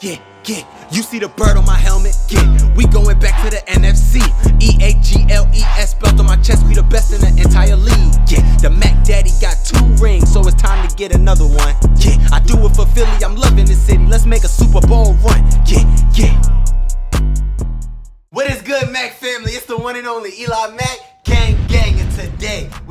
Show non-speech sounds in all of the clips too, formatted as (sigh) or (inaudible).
yeah, yeah. You see the bird on my helmet? Yeah. We going back to the NFC. E A G L E S belt on my chest. We the best in the entire league. Yeah. The Mac Daddy got two rings, so it's time to get another one. Yeah. I do it for Philly. I'm loving this city. Let's make a Super Bowl run. Yeah, yeah. What is good, Mack family? It's the one and only Eli Mack.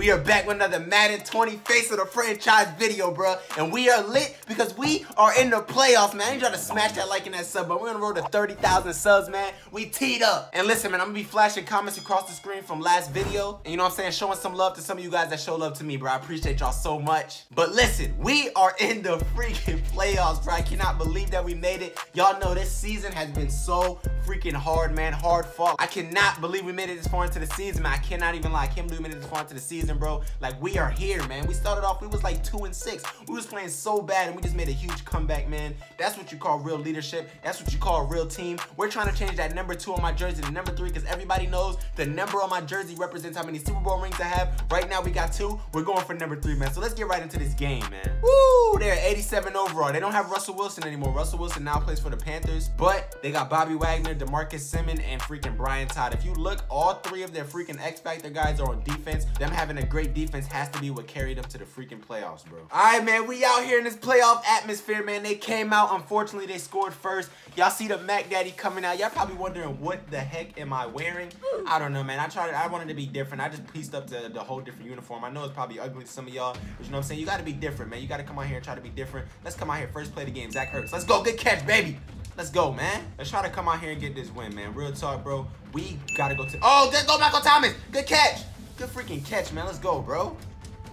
We are back with another Madden 20 Face of the Franchise video, bro. And we are lit because we are in the playoffs, man. I need y'all to smash that like and that sub, but we're gonna roll to 30,000 subs, man. We teed up. And listen, man, I'm gonna be flashing comments across the screen from last video. And you know what I'm saying? Showing some love to some of you guys that show love to me, bro. I appreciate y'all so much. But listen, we are in the freaking playoffs, bro. I cannot believe that we made it. Y'all know this season has been so freaking hard, man. Hard fought. I cannot believe we made it this far into the season, man. I cannot even lie. I can't believe we made it this far into the season, bro. Like, we are here, man. We started off, we was like two and six. We was playing so bad, and we just made a huge comeback, man. That's what you call real leadership. That's what you call a real team. We're trying to change that number two on my jersey to number three, because everybody knows the number on my jersey represents how many Super Bowl rings I have. Right now, we got two. We're going for number three, man. So let's get right into this game, man. Woo! They're 87 overall. They don't have Russell Wilson anymore. Russell Wilson now plays for the Panthers, but they got Bobby Wagner, DeMarcus Simmons, and freaking Brian Todd. If you look, all three of their freaking X Factor guys are on defense. Them having a great defense has to be what carried them to the freaking playoffs, bro. All right, man, we out here in this playoff atmosphere, man. They came out. Unfortunately, they scored first. Y'all see the Mac Daddy coming out. Y'all probably wondering what the heck am I wearing? I don't know, man. I tried. I wanted to be different. I just pieced up the, the whole different uniform. I know it's probably ugly to some of y'all, but you know what I'm saying? You got to be different, man. You got to come out here and try to be different. Let's come out here first play the game. Zach Ertz. Let's go. Good catch, baby. Let's go, man. Let's try to come out here and get this win, man. Real talk, bro. We gotta go to. Oh, there go Michael Thomas. Good catch. Good freaking catch, man. Let's go, bro.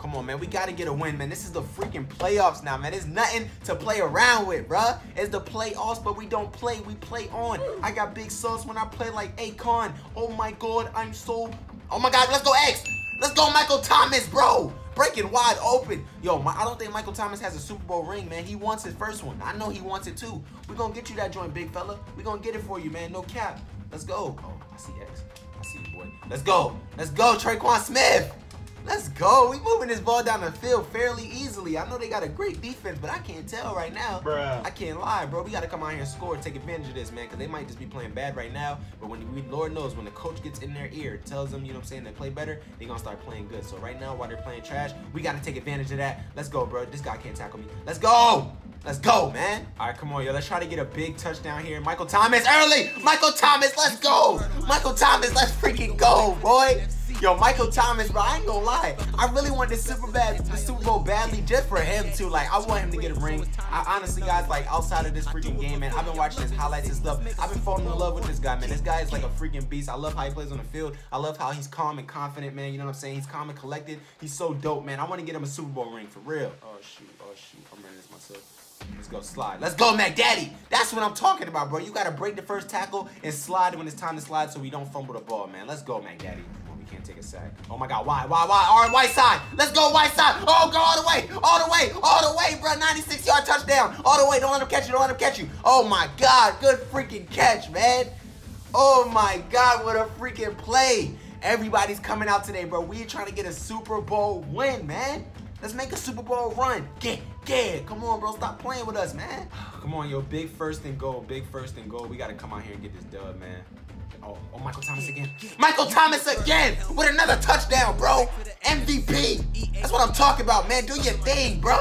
Come on, man. We gotta get a win, man. This is the freaking playoffs now, man. There's nothing to play around with, bruh. It's the playoffs, but we don't play. We play on. I got big sauce when I play like Akon. Oh my god, I'm so. Oh my god, let's go X. Let's go Michael Thomas, bro. Breaking wide open. Yo, my, I don't think Michael Thomas has a Super Bowl ring, man. He wants his first one. I know he wants it too. We're going to get you that joint, big fella. We're going to get it for you, man. No cap. Let's go. Oh, I see X. I see you, boy. Let's go. Let's go, Tre'Quan Smith. Let's go. We moving this ball down the field fairly easily. I know they got a great defense, but I can't tell right now. Bruh. I can't lie, bro. We got to come out here and score, take advantage of this, man, because they might just be playing bad right now. But when we, Lord knows, when the coach gets in their ear, tells them, you know what I'm saying, they play better, they going to start playing good. So right now, while they're playing trash, we got to take advantage of that. Let's go, bro. This guy can't tackle me. Let's go. Let's go, man. All right, come on, yo. Let's try to get a big touchdown here. Michael Thomas early. Michael Thomas, let's go. Michael Thomas, let's freaking go, boy. Yo, Michael Thomas, bro, I ain't gonna lie. I really want this Super bad, the Super Bowl badly just for him too. Like, I want him to get a ring. I honestly, guys, like outside of this freaking game, man, I've been watching his highlights and stuff. I've been falling in love with this guy, man. This guy is like a freaking beast. I love how he plays on the field. I love how he's calm and confident, man. You know what I'm saying? He's calm and collected. He's so dope, man. I want to get him a Super Bowl ring for real. Oh shoot, oh shoot, I'm running this myself. Let's go slide. Let's go, Mac Daddy. That's what I'm talking about, bro. You got to break the first tackle and slide when it's time to slide so we don't fumble the ball, man. Let's go, Mac Daddy. Can't take a sack. Oh, my God. Why? Why? Why? All right, white side. Let's go, white side. Oh, go all the way. All the way. All the way, bro. 96-yard touchdown. All the way. Don't let him catch you. Don't let him catch you. Oh, my God. Good freaking catch, man. Oh, my God. What a freaking play. Everybody's coming out today, bro. We trying to get a Super Bowl win, man. Let's make a Super Bowl run. Get, get. Come on, bro. Stop playing with us, man. (sighs) Come on, yo. Big first and goal. Big first and goal. We got to come out here and get this dub, man. Oh, oh, Michael Thomas again. Michael Thomas again with another touchdown, bro. MVP. That's what I'm talking about, man. Do your thing, bro.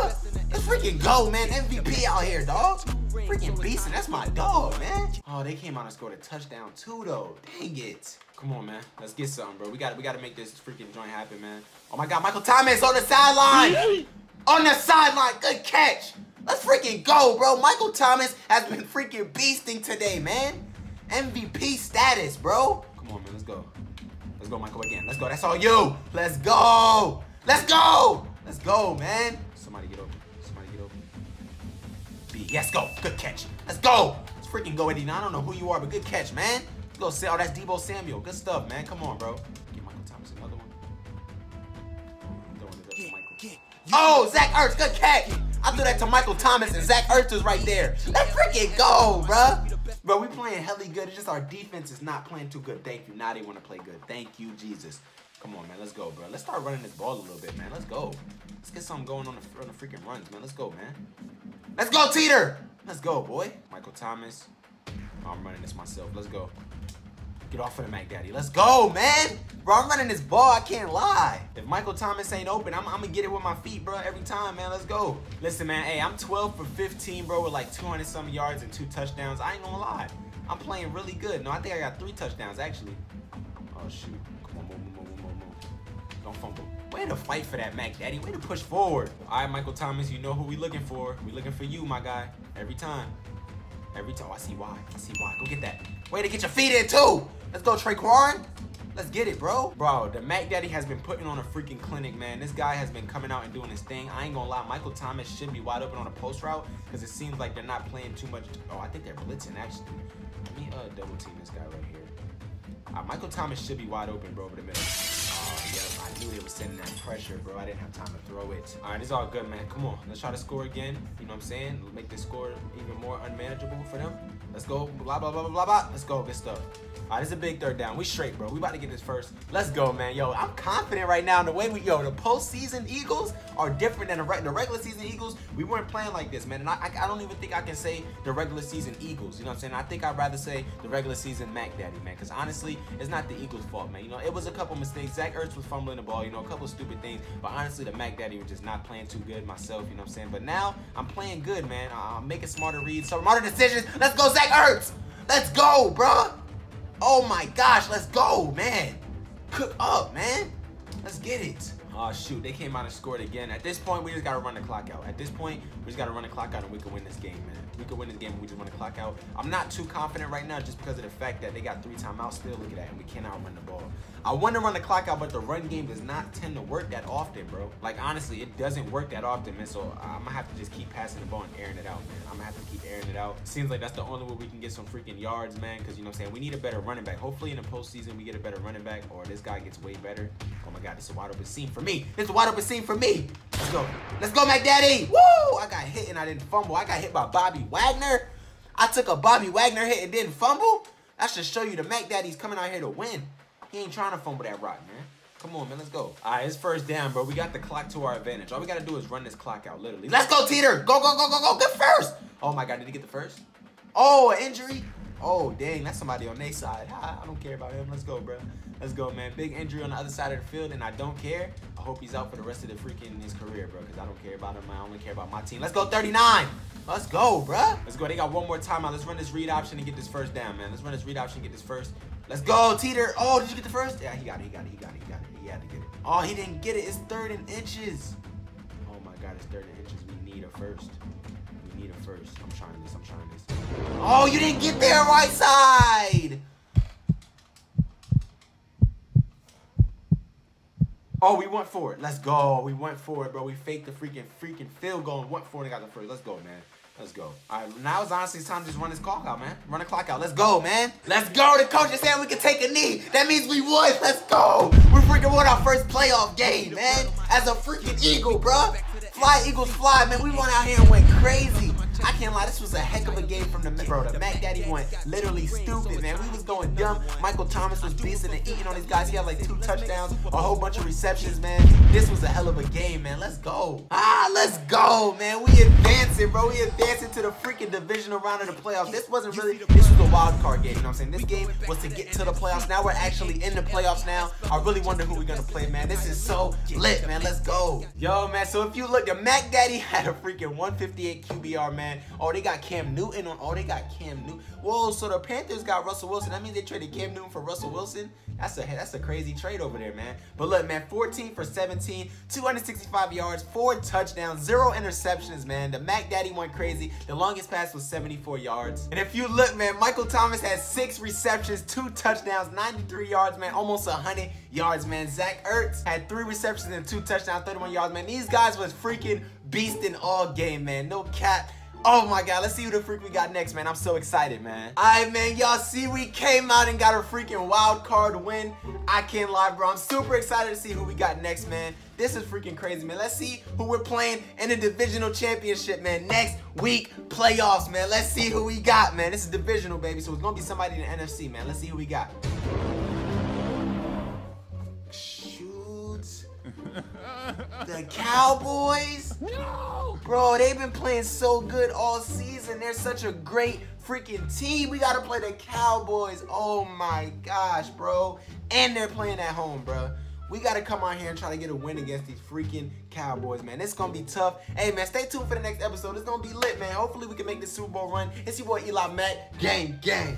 Let's freaking go, man. MVP out here, dog. Freaking beast, and that's my dog, man. Oh, they came out and scored a touchdown too, though. Dang it. Come on, man. Let's get something, bro. We got we got to make this freaking joint happen, man. Oh my God, Michael Thomas on the sideline. on the sideline, good catch. Let's freaking go, bro. Michael Thomas has been freaking beasting today, man. MVP status, bro. Come on, man. Let's go. Let's go, Michael, again. Let's go. That's all you. Let's go. Let's go. Let's go, man. Somebody get over. Somebody get over. B. Yes, go. Good catch. Let's go. Let's freaking go, Eddie. Now, I don't know who you are, but good catch, man. Let's go, Sal. That's Deebo Samuel. Good stuff, man. Come on, bro. Get Michael Thomas another one. Throwing it up to Michael. Oh, Zach Ertz. Good catch. I threw that to Michael Thomas, and Zach Ertz was right there. Let's freaking go, bro. Bro, we playing helly good. It's just our defense is not playing too good. Thank you. Now they want to play good. Thank you, Jesus. Come on, man. Let's go, bro. Let's start running this ball a little bit, man. Let's go. Let's get something going on the, on the freaking runs, man. Let's go, man. Let's go, Teeter. Let's go, boy. Michael Thomas. I'm running this myself. Let's go. Get off of the Mac Daddy. Let's go, man. Bro, I'm running this ball. I can't lie. If Michael Thomas ain't open, I'm, I'm going to get it with my feet, bro, every time, man. Let's go. Listen, man. Hey, I'm 12 for 15, bro, with like 200 some yards and two touchdowns. I ain't going to lie. I'm playing really good. No, I think I got three touchdowns, actually. Oh, shoot. Come on, move, move, move, move, move. Don't fumble. Way to fight for that, Mac Daddy. Way to push forward. All right, Michael Thomas, you know who we looking for. We looking for you, my guy. Every time. Every time. I see why. I see why. Go get that. Way to get your feet in, too. Let's go, Tre'Quan. Let's get it, bro. Bro, the Mac Daddy has been putting on a freaking clinic, man. This guy has been coming out and doing his thing. I ain't gonna lie, Michael Thomas should be wide open on a post route because it seems like they're not playing too much. Oh, I think they're blitzing, actually. Let me uh, double team this guy right here. Uh, Michael Thomas should be wide open, bro, over the middle. Yep, I knew they were sending that pressure, bro. I didn't have time to throw it. All right, it's all good, man. Come on, let's try to score again. You know what I'm saying? Make this score even more unmanageable for them. Let's go. Blah, blah, blah, blah, blah. Let's go. Good stuff. All right, this is a big third down. We straight, bro. We about to get this first. Let's go, man. Yo, I'm confident right now in the way we, yo, the postseason Eagles are different than the, the regular season Eagles. We weren't playing like this, man. And I, I, I, don't even think I can say the regular season Eagles. You know what I'm saying? I think I'd rather say the regular season Mac Daddy, man. Because honestly, it's not the Eagles' fault, man. You know, it was a couple mistakes. Zach Ertz was fumbling the ball, you know, a couple stupid things. But honestly, the Mac Daddy was just not playing too good myself, you know what I'm saying? But now, I'm playing good, man. I'm making smarter reads, smarter decisions. Let's go, Zach Ertz! Let's go, bro! Oh my gosh, let's go, man. Cook up, man. Let's get it. Oh shoot, they came out and scored again. At this point, we just gotta run the clock out. At this point, we just gotta run the clock out and we can win this game, man. We can win this game we just run the clock out. I'm not too confident right now just because of the fact that they got three timeouts still. Look at that, and we cannot run the ball. I want to run the clock out, but the run game does not tend to work that often, bro. Like honestly, it doesn't work that often, man. So I'm gonna have to just keep passing the ball and airing it out, man. I'm gonna have to keep airing it out. Seems like that's the only way we can get some freaking yards, man. Because you know what I'm saying, we need a better running back. Hopefully in the postseason we get a better running back, or this guy gets way better. Oh my God, this is a wide open seam for me. This is a wide open seam for me. Let's go. Let's go, Mac Daddy. Woo! I got hit and I didn't fumble. I got hit by Bobby Wagner. I took a Bobby Wagner hit and didn't fumble. That should show you the Mac Daddy's coming out here to win. He ain't trying to fumble that rock, man. Come on, man. Let's go. All right, it's first down, bro. We got the clock to our advantage. All we got to do is run this clock out, literally. Let's go, Teeter. Go, go, go, go, go. Good first. Oh, my God. Did he get the first? Oh, injury. Oh, dang. That's somebody on their side. I, don't care about him. Let's go, bro. Let's go, man. Big injury on the other side of the field, and I don't care. I hope he's out for the rest of the freaking his career, bro, because I don't care about him. I only care about my team. Let's go, 39. Let's go, bro. Let's go. They got one more timeout. Let's run this read option and get this first down, man. Let's run this read option and get this first. Let's go, Teeter. Oh, did you get the first? Yeah, he got it. He got it. He got it. He got it. He had to get it. Oh, he didn't get it. It's third and inches. Oh, my God. It's third and inches. We need a first. Need a first. I'm trying this. I'm trying this. Oh, you didn't get there right side. Oh, we went for it. Let's go. We went for it, bro. We faked the freaking freaking field goal and went for it and got the first. Let's go, man. Let's go. All right, now it's honestly time to just run this clock out, man. Run the clock out. Let's go, man. Let's go. The coach is saying we can take a knee. That means we won. Let's go. We freaking won our first playoff game, man. As a freaking Eagle, bro. Fly, Eagles, fly, man. We went out here and went crazy. I can't lie, this was a heck of a game from the bro. The Mac Daddy went literally stupid, man. We was going dumb. Michael Thomas was beasting and eating on these guys. He had like two touchdowns, a whole bunch of receptions, man. This was a hell of a game, man. Let's go. Ah, let's go, man. We bro. We advanced into the freaking divisional round of the playoffs. This wasn't really, this was a wild card game, you know what I'm saying? This game was to get to the playoffs. Now we're actually in the playoffs now. I really wonder who we're gonna play, man. This is so lit, man. Let's go. Yo, man, so if you look, the Mac Daddy (laughs) had a freaking 158 QBR, man. Oh, they got Cam Newton on. Oh, they got Cam Newton. Whoa, so the Panthers got Russell Wilson. That means they traded Cam Newton for Russell Wilson. That's a that's a crazy trade over there, man. But look, man, 14 for 17, 265 yards, four touchdowns, zero interceptions, man. The Mac Daddy went crazy. The longest pass was 74 yards. And if you look, man, Michael Thomas had six receptions, two touchdowns, 93 yards, man, almost 100 yards, man. Zach Ertz had three receptions and two touchdowns, 31 yards, man. These guys was freaking beasting all game, man. No cap. Oh my god, let's see who the freak we got next, man. I'm so excited, man. Alright, man, y'all see we came out and got a freaking wild card win. I can't lie, bro. I'm super excited to see who we got next, man. This is freaking crazy, man. Let's see who we're playing in the divisional championship, man. Next week, playoffs, man. Let's see who we got, man. This is divisional, baby, so it's gonna be somebody in the NFC, man. Let's see who we got. Shoot. (laughs) the Cowboys? No! Bro, they've been playing so good all season. they're such a great freaking team. We gotta play the Cowboys. Oh my gosh, bro. And they're playing at home, bro. We gotta come out here and try to get a win against these freaking Cowboys, man. It's gonna be tough. Hey, man, stay tuned for the next episode. It's gonna be lit, man. Hopefully, we can make this Super Bowl run. It's your boy Eli Mack. Gang, gang.